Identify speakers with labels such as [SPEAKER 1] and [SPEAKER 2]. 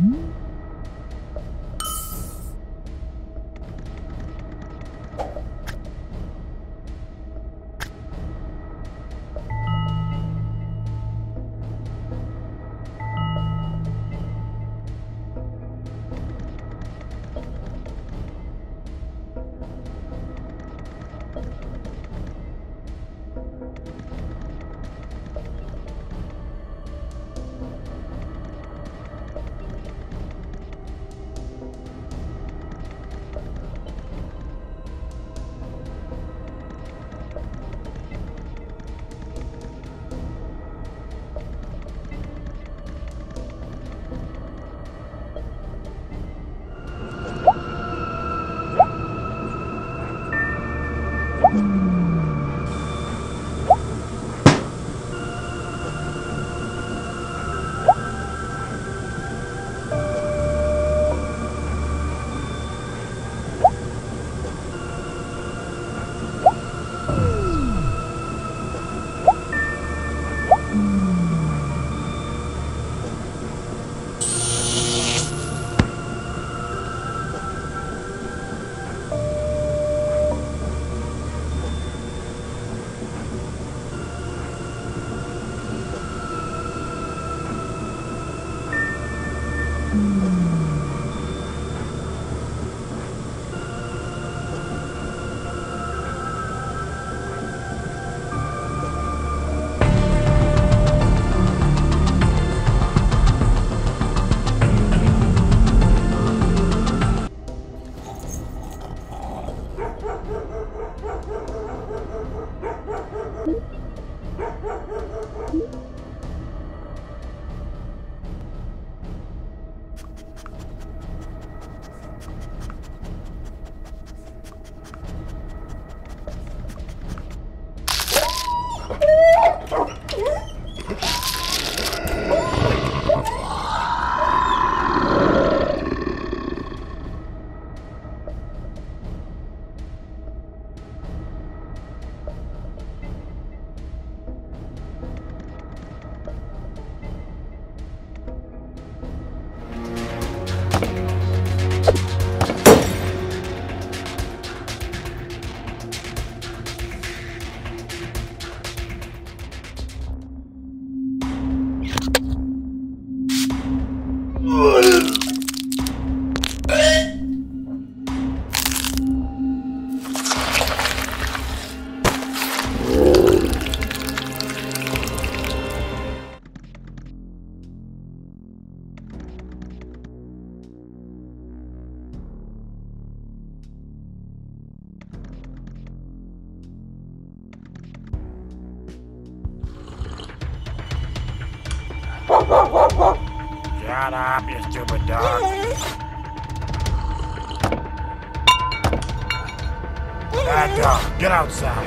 [SPEAKER 1] Mm-hmm. Shut up, you stupid dog. Bad dog, get outside.